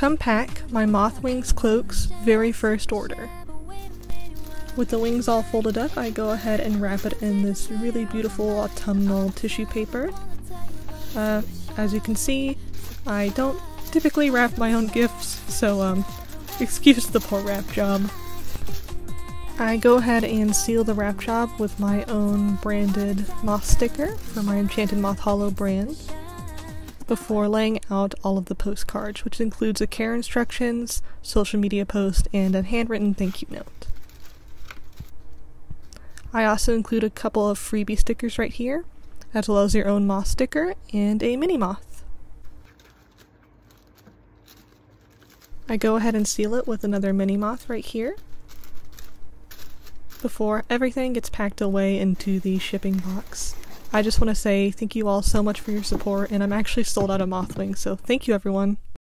Come pack my Moth Wings cloaks very first order. With the wings all folded up, I go ahead and wrap it in this really beautiful autumnal tissue paper. Uh, as you can see, I don't typically wrap my own gifts, so um, excuse the poor wrap job. I go ahead and seal the wrap job with my own branded moth sticker for my Enchanted Moth Hollow brand before laying out all of the postcards, which includes a care instructions, social media post, and a handwritten thank you note. I also include a couple of freebie stickers right here, as well as your own moth sticker and a mini moth. I go ahead and seal it with another mini moth right here before everything gets packed away into the shipping box. I just want to say thank you all so much for your support, and I'm actually sold out of Mothwing, so thank you everyone.